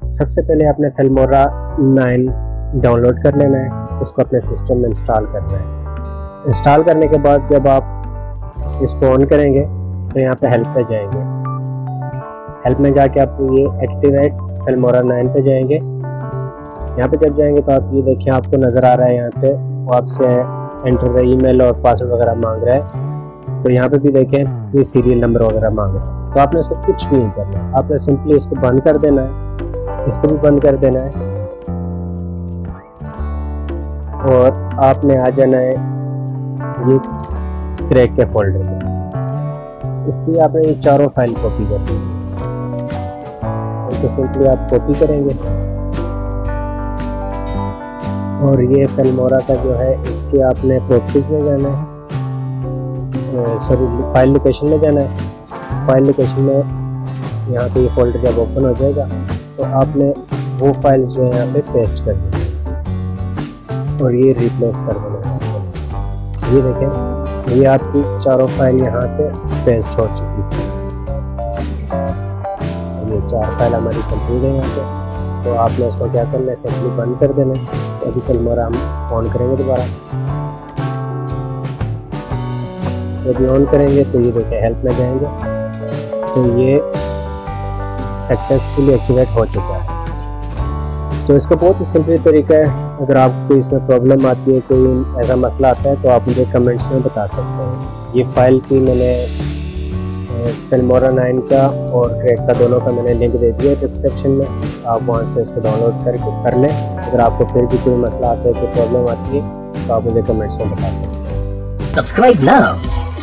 सबसे पहले आपने फिल्मोरा 9 डाउनलोड कर लेना है, उसको अपने सिस्टम में इंस्टॉल करना है। इंस्टॉल करने के बाद जब आप इसको ऑन करेंगे तो यहाँ पे हेल्प पे जाएँगे। हेल्प में जाके आप ये एक्टिवेट फिल्मोरा 9 पे जाएँगे। यहाँ पे जब जाएँगे तो आप ये देखिए, आपको नज़र आ रहा है यहाँ पे, वो आपसे एंटर द ईमेल और पासवर्ड वगैरह मांग रहा है। तो यहाँ पे भी देखें ये सीरियल नंबर वगैरह मांग रहा है। तो आपने इसको कुछ भी नहीं करना आपने सिंपली इसको बंद कर देना है। इसको भी बंद कर देना है। और आपने आ जाना है ये क्रैक के फोल्डर में। इसकी आपने ये चारों फ़ाइल कॉपी करनी है तो सिंपली आप कॉपी करेंगे। और ये फिल्मोरा का जो है इसके आपने प्रॉपर्टीज़ में जाना है। सॉरी फ़ाइल लोकेशन में जाना है। फ़ाइल लोकेशन में यहाँ पे ये फोल्डर जब ओपन हो जाएगा तो आपने वो फाइल्स जो है यहाँ पे पेस्ट कर देना और ये रिप्लेस कर देना ये देखें, ये आपकी चारों फ़ाइल यहाँ पे पेस्ट हो चुकी है। ये चार फ़ाइल हमारी कंप्लीट है यहाँ पे। तो आपने इसको क्या करना है सिंपली बंद कर देना तो अभी फिल्मोरा हम ऑन करेंगे दोबारा। यदि ऑन करेंगे तो ये देखिए हेल्प में जाएँगे। तो ये सक्सेसफुली एक्टिवेट हो चुका है। तो इसका बहुत ही सिंपल तरीका है। अगर आपको इसमें प्रॉब्लम आती है, कोई ऐसा मसला आता है तो आप मुझे कमेंट्स में बता सकते हैं। ये फ़ाइल की मैंने फिल्मोरा नाइन का और क्रेक का दोनों का मैंने लिंक दे दिया है डिस्क्रिप्शन में। आप वहाँ से इसको डाउनलोड करके कर लें। अगर आपको फिर भी कोई मसला आता है, कोई प्रॉब्लम आती है तो आप मुझे कमेंट्स में बता सकते हैं। Subscribe now